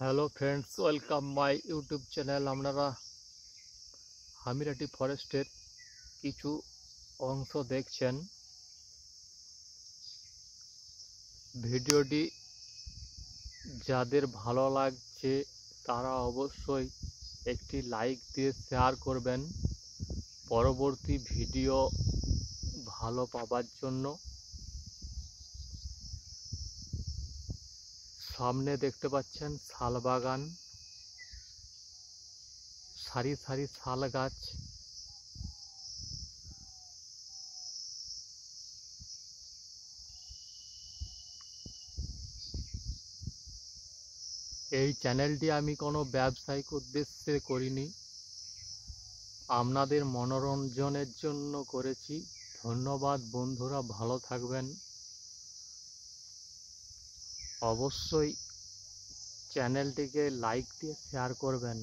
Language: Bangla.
Hello friends welcome my YouTube channel আপনারা হামিরাটি ফরেস্টের কিছু অংশ দেখছেন। ভিডিওটি যাদের ভালো লাগছে, তারা অবশ্যই একটি লাইক দিয়ে শেয়ার করবেন। পরবর্তী ভিডিও ভালো পাবার জন্য। সামনে দেখতে পাচ্ছেন শাল বাগান। সারি সারি শাল গাছ। এই চ্যানেলটি আমি কোনো ব্যবসায়িক উদ্দেশ্যে করিনি। আপনাদের মনোরঞ্জনের জন্য করেছি। ধন্যবাদ বন্ধুরা, ভালো থাকবেন। অবশ্যই চ্যানেলটিকে লাইক দিয়ে শেয়ার করবেন।